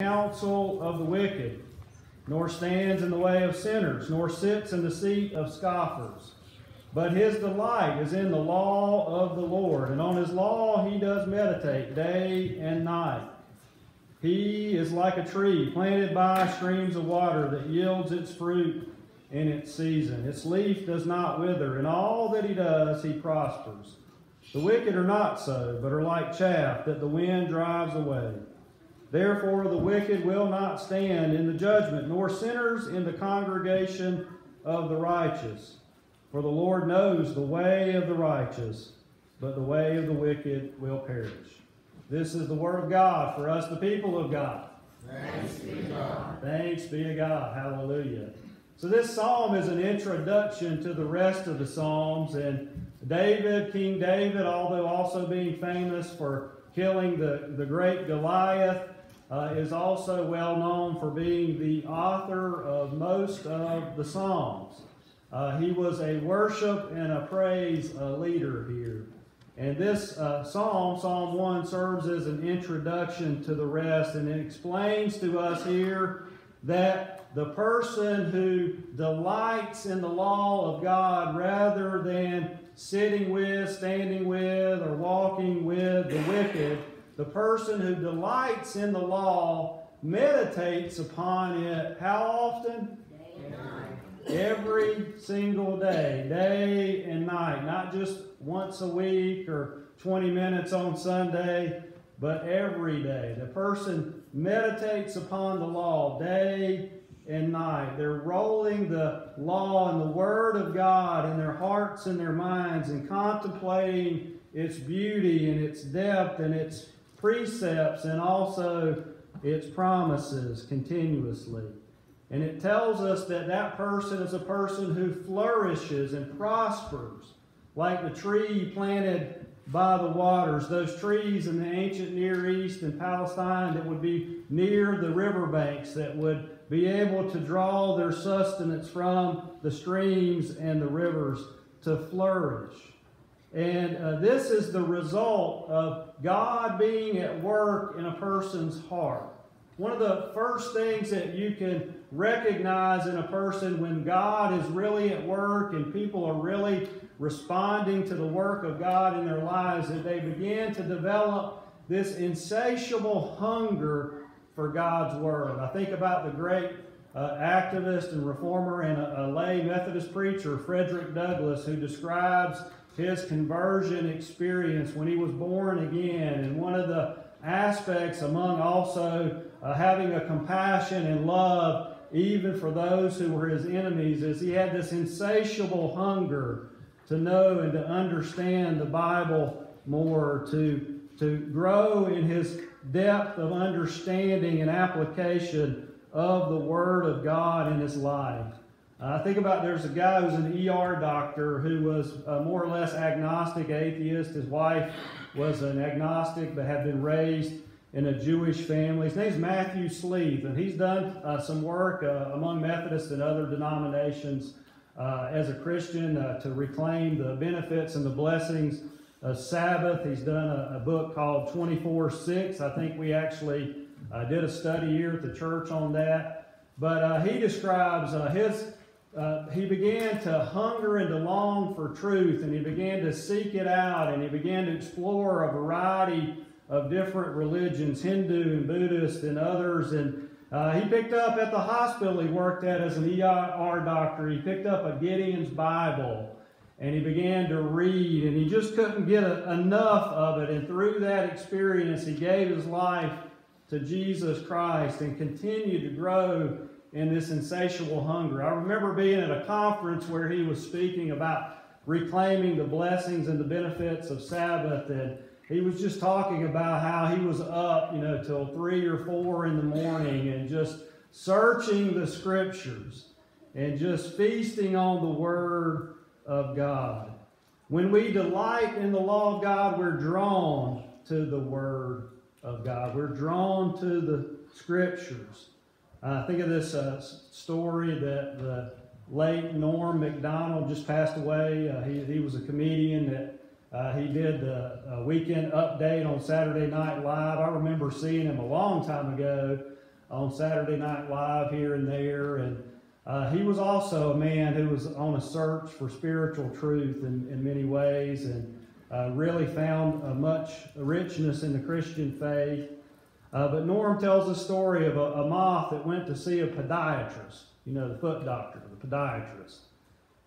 counsel of the wicked, nor stands in the way of sinners, nor sits in the seat of scoffers. But his delight is in the law of the Lord, and on his law he does meditate day and night. He is like a tree planted by streams of water that yields its fruit in its season. Its leaf does not wither, and all that he does he prospers. The wicked are not so, but are like chaff that the wind drives away. Therefore, the wicked will not stand in the judgment, nor sinners in the congregation of the righteous. For the Lord knows the way of the righteous, but the way of the wicked will perish. This is the word of God for us, the people of God. Thanks be to God. Thanks be to God. Hallelujah. So, this psalm is an introduction to the rest of the psalms. And David, King David, although also being famous for killing the, the great Goliath, uh, is also well known for being the author of most of the Psalms. Uh, he was a worship and a praise uh, leader here. And this uh, psalm, Psalm 1, serves as an introduction to the rest, and it explains to us here that the person who delights in the law of God rather than sitting with, standing with, or walking with the wicked the person who delights in the law meditates upon it how often? Every single day, day and night, not just once a week or 20 minutes on Sunday, but every day. The person meditates upon the law day and night. They're rolling the law and the Word of God in their hearts and their minds and contemplating its beauty and its depth and its precepts and also its promises continuously. And it tells us that that person is a person who flourishes and prospers like the tree planted by the waters, those trees in the ancient Near East and Palestine that would be near the riverbanks, that would be able to draw their sustenance from the streams and the rivers to flourish. And uh, this is the result of God being at work in a person's heart. One of the first things that you can recognize in a person when God is really at work and people are really responding to the work of God in their lives, is that they begin to develop this insatiable hunger for God's Word. I think about the great uh, activist and reformer and a, a lay Methodist preacher, Frederick Douglass, who describes his conversion experience when he was born again. And one of the aspects, among also uh, having a compassion and love, even for those who were his enemies, is he had this insatiable hunger to know and to understand the Bible more, to, to grow in his depth of understanding and application of the Word of God in his life. I think about there's a guy who's an ER doctor who was uh, more or less agnostic, atheist. His wife was an agnostic but had been raised in a Jewish family. His name's Matthew Sleeth, and he's done uh, some work uh, among Methodists and other denominations uh, as a Christian uh, to reclaim the benefits and the blessings of Sabbath. He's done a, a book called 24 6. I think we actually uh, did a study here at the church on that. But he describes his uh, he began to hunger and to long for truth, and he began to seek it out, and he began to explore a variety of different religions, Hindu and Buddhist and others. And uh, he picked up at the hospital he worked at as an ER doctor, he picked up a Gideon's Bible, and he began to read, and he just couldn't get a, enough of it. And through that experience, he gave his life to Jesus Christ and continued to grow in this insatiable hunger. I remember being at a conference where he was speaking about reclaiming the blessings and the benefits of Sabbath, and he was just talking about how he was up, you know, till three or four in the morning and just searching the scriptures and just feasting on the Word of God. When we delight in the law of God, we're drawn to the Word of God. We're drawn to the Scriptures. Uh, think of this uh, story that the late Norm Macdonald just passed away. Uh, he, he was a comedian that uh, he did the weekend update on Saturday Night Live. I remember seeing him a long time ago. on Saturday Night Live here and there. And uh, he was also a man who was on a search for spiritual truth in, in many ways and uh, really found much richness in the Christian faith. Uh, but Norm tells a story of a, a, moth that went to see a podiatrist, you know, the foot doctor, the podiatrist.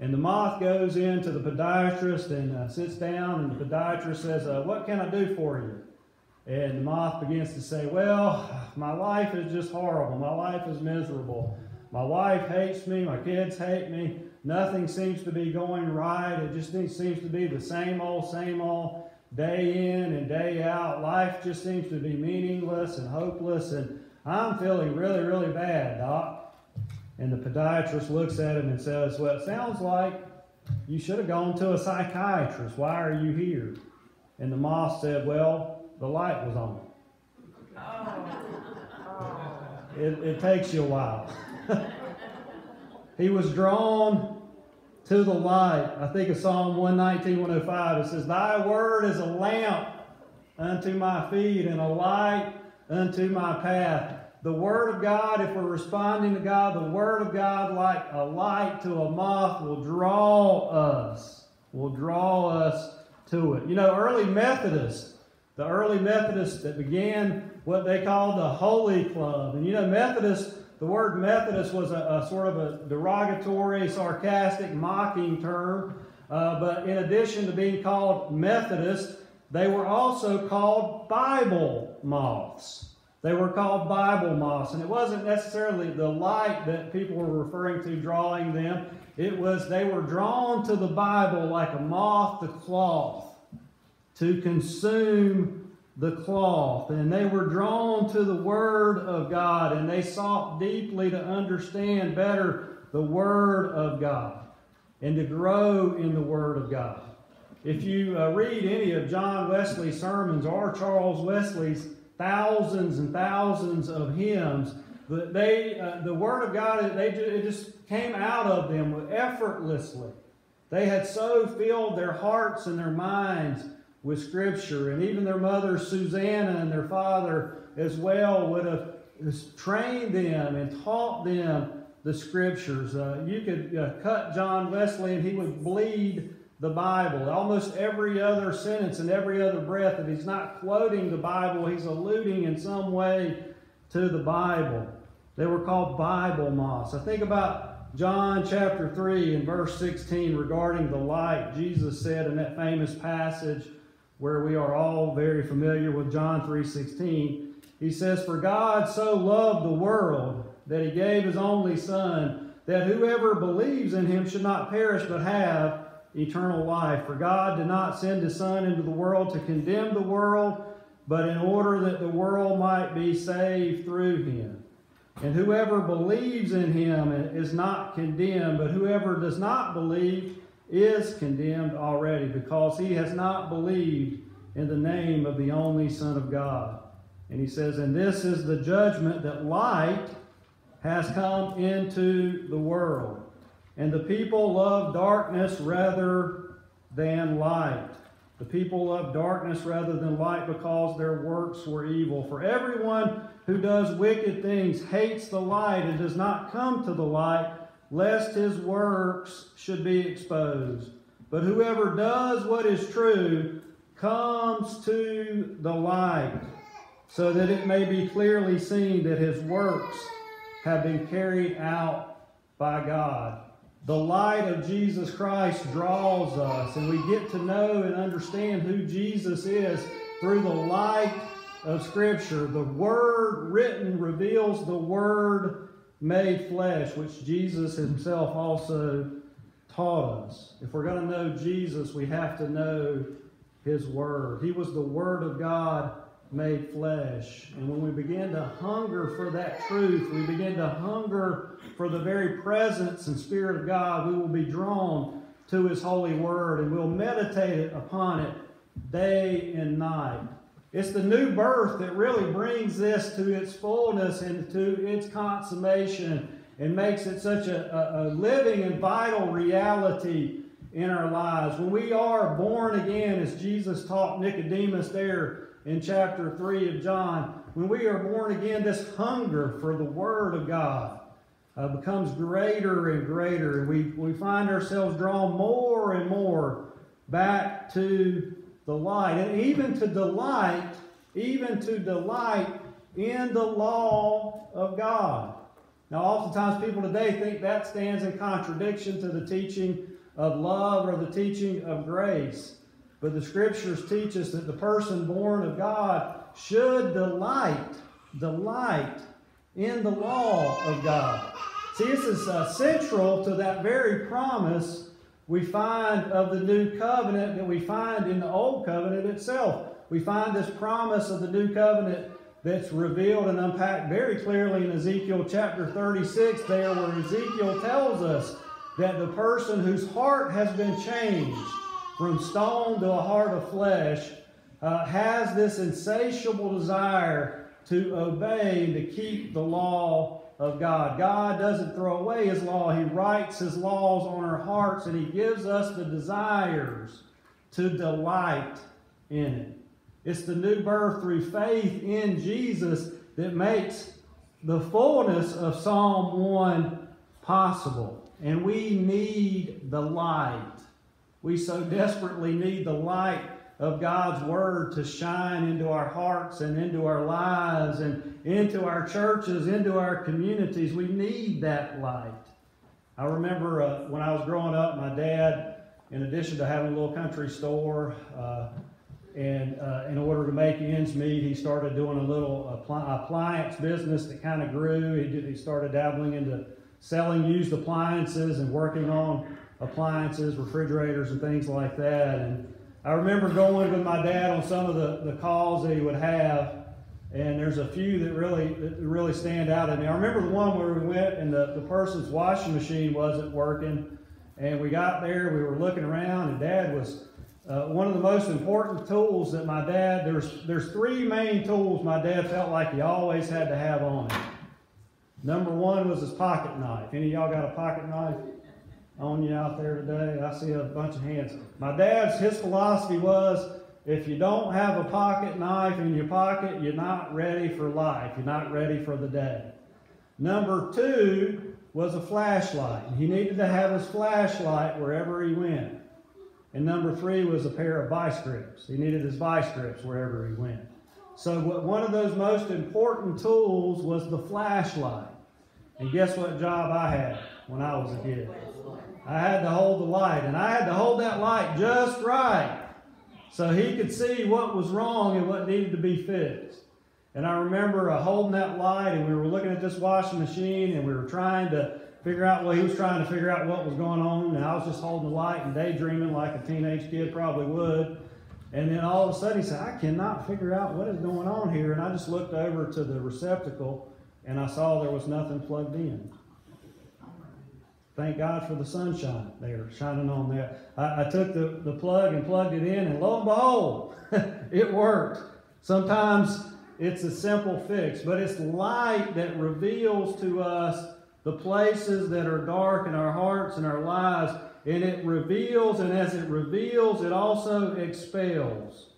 And the moth goes into the podiatrist and uh, sits down, and the podiatrist says, uh, What can I do for you? And the moth begins to say, Well, my life is just horrible. My life is miserable. My wife hates me. My kids hate me. Nothing seems to be going right. It just seems to be the same old, same old day in and day out. Life just seems to be meaningless and hopeless, and I'm feeling really, really bad, Doc. And the podiatrist looks at him and says, Well, it sounds like you should have gone to a psychiatrist. Why are you here? And the moth said, Well, the light was on. Oh. It, it takes you a while. he was drawn to the light. I think of Psalm 119, 105. It says, Thy word is a lamp unto my feet and a light unto my path. The Word of God, if we're responding to God, the Word of God, like a light to a moth, will draw us, will draw us to it. You know, early Methodists, the early Methodists that began what they called the Holy Club. And you know, Methodists the word Methodist was a, a sort of a derogatory, sarcastic, mocking term. Uh, but in addition to being called Methodist, they were also called Bible moths. They were called Bible moths. And it wasn't necessarily the light that people were referring to drawing them. It was they were drawn to the Bible like a moth to cloth to consume the cloth, and they were drawn to the Word of God, and they sought deeply to understand better the Word of God and to grow in the Word of God. If you uh, read any of John Wesley's sermons or Charles Wesley's thousands and thousands of hymns, they, uh, the Word of God, they, it just came out of them effortlessly. They had so filled their hearts and their minds with Scripture. And even their mother, Susanna, and their father as well would have trained them and taught them the Scriptures. Uh, you could uh, cut John Wesley and he would bleed the Bible. Almost every other sentence and every other breath, if he's not quoting the Bible, he's alluding in some way to the Bible. They were called Bible moths. I think about John chapter 3 and verse 16 regarding the light. Jesus said in that famous passage, where we are all very familiar with John 3:16. He says, "For God so loved the world that he gave his only son, that whoever believes in him should not perish but have eternal life. For God did not send his son into the world to condemn the world, but in order that the world might be saved through him. And whoever believes in him is not condemned, but whoever does not believe is condemned already because he has not believed in the name of the only Son of God. And he says, And this is the judgment that light has come into the world. And the people love darkness rather than light. The people love darkness rather than light because their works were evil. For everyone who does wicked things hates the light and does not come to the light lest his works should be exposed. But whoever does what is true comes to the light, so that it may be clearly seen that his works have been carried out by God. The light of Jesus Christ draws us, and we get to know and understand who Jesus is through the light of Scripture. The Word written reveals the Word made flesh, which Jesus himself also taught us. If we're going to know Jesus, we have to know his word. He was the word of God made flesh. And when we begin to hunger for that truth, we begin to hunger for the very presence and spirit of God, we will be drawn to his holy word and we'll meditate upon it day and night. It's the new birth that really brings this to its fullness and to its consummation and makes it such a, a, a living and vital reality in our lives. When we are born again, as Jesus taught Nicodemus there in chapter 3 of John, when we are born again, this hunger for the Word of God uh, becomes greater and greater. And we, we find ourselves drawn more and more back to the light. And even to delight, even to delight in the law of God. Now, oftentimes people today think that stands in contradiction to the teaching of love or the teaching of grace. But the scriptures teach us that the person born of God should delight, delight in the law of God. See, this is uh, central to that very promise we find of the new covenant that we find in the old covenant itself. We find this promise of the new covenant that's revealed and unpacked very clearly in Ezekiel chapter 36, there where Ezekiel tells us that the person whose heart has been changed from stone to a heart of flesh uh, has this insatiable desire to obey and to keep the law of God. God doesn't throw away His law, He writes His laws on our hearts and He gives us the desires to delight in it. It's the new birth through faith in Jesus that makes the fullness of Psalm 1 possible. And we need the light. We so desperately need the light of God's Word to shine into our hearts and into our lives and into our churches, into our communities. We need that light. I remember uh, when I was growing up, my dad, in addition to having a little country store, uh, and uh, in order to make ends meet, he started doing a little appliance business that kind of grew. He, did, he started dabbling into selling used appliances and working on appliances, refrigerators, and things like that. And I remember going with my dad on some of the, the calls that he would have, and there's a few that really that really stand out at me. I remember the one where we went and the, the person's washing machine wasn't working, and we got there, we were looking around, and dad was uh, one of the most important tools that my dad there's there's three main tools my dad felt like he always had to have on him. Number one was his pocket knife. Any of y'all got a pocket knife? On you out there today. I see a bunch of hands. My dad's, his philosophy was if you don't have a pocket knife in your pocket, you're not ready for life. You're not ready for the day. Number two was a flashlight. He needed to have his flashlight wherever he went. And number three was a pair of vice grips. He needed his vice grips wherever he went. So one of those most important tools was the flashlight. And guess what job I had when I was a kid? I had to hold the light, and I had to hold that light just right so he could see what was wrong and what needed to be fixed. And I remember uh, holding that light, and we were looking at this washing machine, and we were trying to figure out, well, he was trying to figure out what was going on, and I was just holding the light and daydreaming like a teenage kid probably would. And then all of a sudden he said, I cannot figure out what is going on here. And I just looked over to the receptacle, and I saw there was nothing plugged in. Thank God for the sunshine there shining on that. I, I, took the, the plug and plugged it in, and lo and behold, it worked. Sometimes it's a simple fix, but it's light that reveals to us the places that are dark in our hearts and our lives. And it reveals, and as it reveals, it also expels.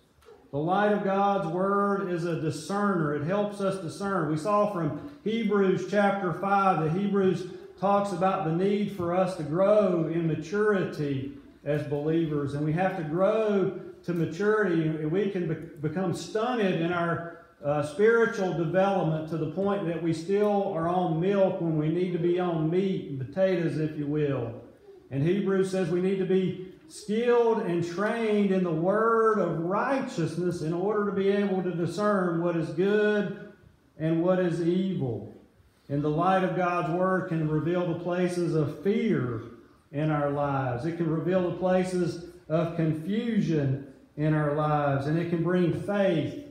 The light of God's Word is a discerner. It helps us discern. We saw from Hebrews chapter 5 that Hebrews talks about the need for us to grow in maturity as believers. And we have to grow to maturity. We can be- become stunted in our uh, spiritual development to the point that we still are on milk when we need to be on meat and potatoes, if you will. And Hebrews says we need to be skilled and trained in the word of righteousness in order to be able to discern what is good and what is evil. And the light of God's Word can reveal the places of fear in our lives. It can reveal the places of confusion in our lives. And it can bring faith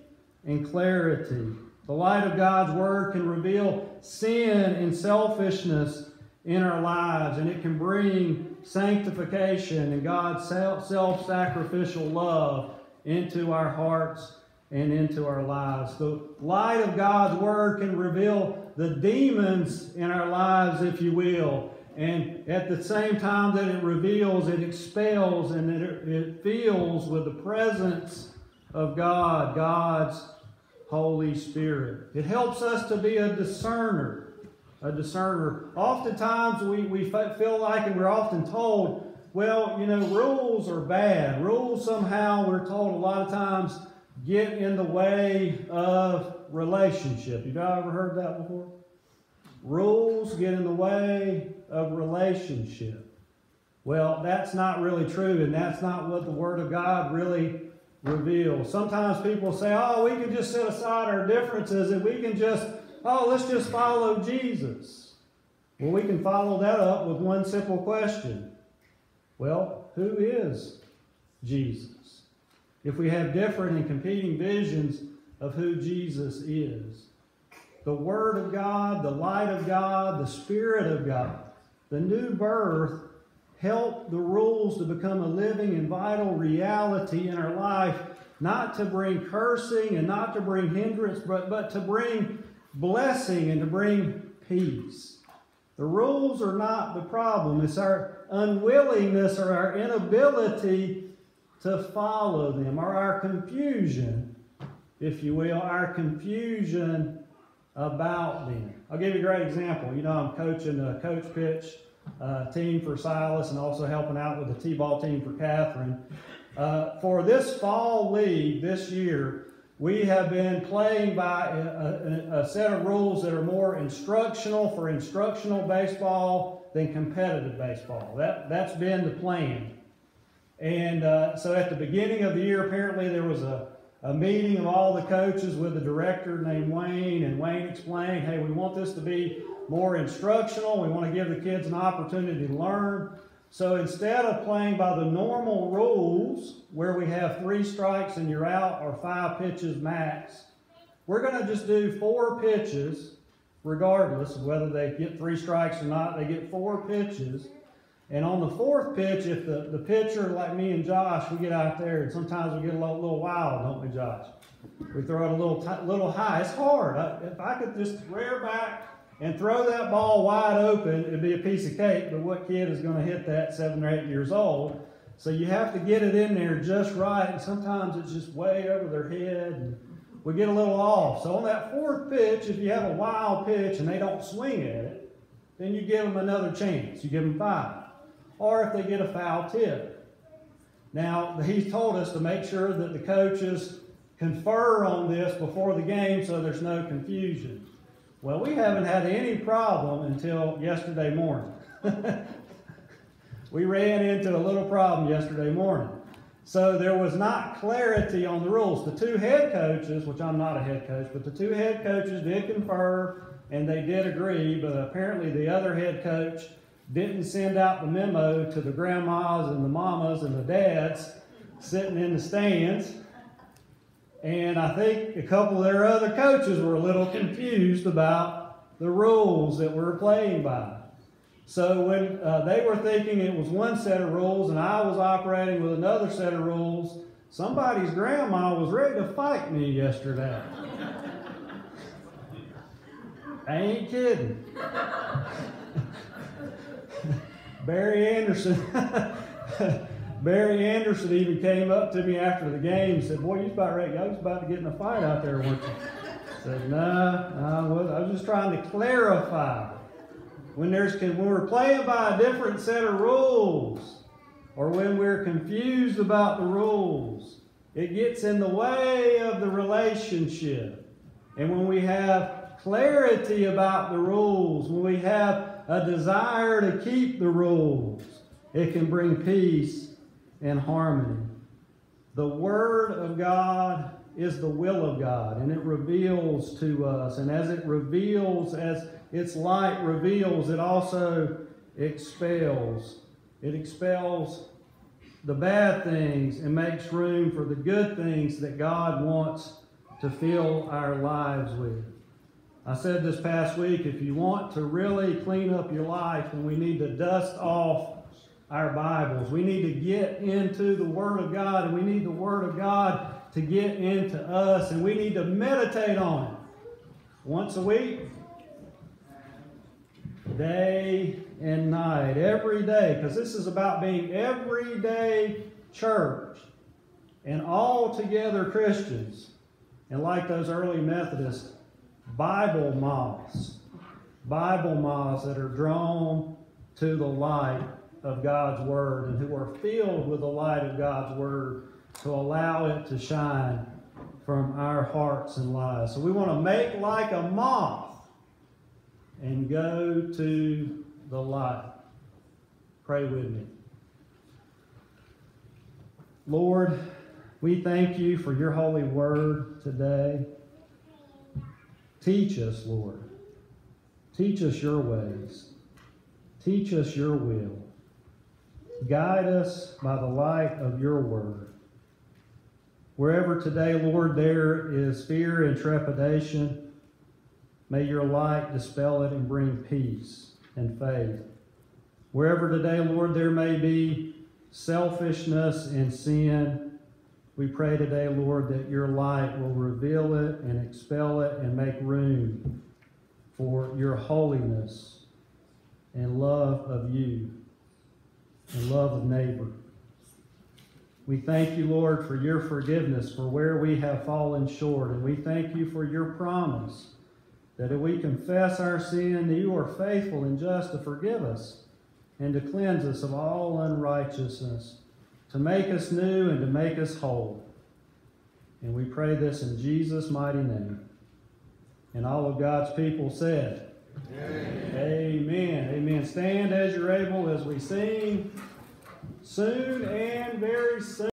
and clarity. The light of God's Word can reveal sin and selfishness in our lives. And it can bring sanctification and God's self sacrificial love into our hearts and into our lives. The light of God's Word can reveal the demons in our lives, if you will. And at the same time that it reveals, it expels and it, it fills with the presence of God, God's Holy Spirit. It helps us to be a discerner. A discerner. Oftentimes we, we feel like, and we're often told, well, you know, rules are bad. Rules somehow, we're told a lot of times, get in the way of relationship. You ever heard that before? Rules get in the way of relationship. Well, that's not really true, and that's not what the Word of God really reveals. Sometimes people say, oh, we can just set aside our differences and we can just, oh, let's just follow Jesus. Well, we can follow that up with one simple question. Well, who is Jesus? If we have different and competing visions of who Jesus is, the Word of God, the light of God, the Spirit of God, the new birth help the rules to become a living and vital reality in our life, not to bring cursing and not to bring hindrance, but, but to bring blessing and to bring peace. The rules are not the problem, it's our unwillingness or our inability to follow them, or our confusion, if you will, our confusion about them. I'll give you a great example. You know, I'm coaching a coach pitch uh, team for Silas and also helping out with the T-ball team for Catherine. Uh, for this fall league this year, we have been playing by a, a, a, set of rules that are more instructional for instructional baseball than competitive baseball. That, that's been the plan. And uh, so at the beginning of the year, apparently there was a, a meeting of all the coaches with a director named Wayne, and Wayne explained, hey, we want this to be more instructional. We want to give the kids an opportunity to learn. So instead of playing by the normal rules, where we have three strikes and you're out or five pitches max, we're going to just do four pitches, regardless of whether they get three strikes or not. They get four pitches. And on the fourth pitch, if the, the pitcher, like me and Josh, we get out there and sometimes we get a little, little wild, don't we, Josh? We throw it a little, little high. It's hard. I, if I could just rear back and throw that ball wide open, it'd be a piece of cake, but what kid is going to hit that seven or eight years old? So you have to get it in there just right, and sometimes it's just way over their head, and we get a little off. So on that fourth pitch, if you have a wild pitch and they don't swing at it, then you give them another chance. You give them five. Or if they get a foul tip. Now, he's told us to make sure that the coaches confer on this before the game so there's no confusion. Well, we haven't had any problem until yesterday morning. we ran into a little problem yesterday morning. So there was not clarity on the rules. The two head coaches, which I'm not a head coach, but the two head coaches did confer and they did agree, but apparently the other head coach didn't send out the memo to the grandmas and the mamas and the dads sitting in the stands. And I think a couple of their other coaches were a little confused about the rules that we're playing by. So when uh, they were thinking it was one set of rules and I was operating with another set of rules, somebody's grandma was ready to fight me yesterday. I ain't kidding. Barry Anderson Barry Anderson even came up to me after the game and said, Boy, you about ready. I was about to get in a fight out there, weren't you? I said, No, nah, I, was, I was just trying to clarify. When, there's, when we're playing by a different set of rules, or when we're confused about the rules, it gets in the way of the relationship. And when we have clarity about the rules, when we have a desire to keep the rules, it can bring peace and harmony. The Word of God is the will of God, and it reveals to us. And as it reveals, as its light reveals, it also expels. It expels the bad things and makes room for the good things that God wants to fill our lives with. I said this past week if you want to really clean up your life, then we need to dust off our Bibles. We need to get into the Word of God, and we need the Word of God to get into us, and we need to meditate on it once a week, day and night, every day, because this is about being everyday church and all together Christians. And like those early Methodists, Bible moths, Bible moths that are drawn to the light of God's Word and who are filled with the light of God's Word to allow it to shine from our hearts and lives. So we want to make like a moth and go to the light. Pray with me. Lord, we thank you for your holy word today. Teach us, Lord. Teach us your ways. Teach us your will. Guide us by the light of your word. Wherever today, Lord, there is fear and trepidation, may your light dispel it and bring peace and faith. Wherever today, Lord, there may be selfishness and sin, we pray today, Lord, that your light will reveal it and expel it and make room for your holiness and love of you and love of neighbor. We thank you, Lord, for your forgiveness for where we have fallen short. And we thank you for your promise that if we confess our sin, that you are faithful and just to forgive us and to cleanse us of all unrighteousness, to make us new and to make us whole. And we pray this in Jesus' mighty name. And all of God's people said, Amen. Amen. Amen. Stand as you're able as we sing soon and very soon.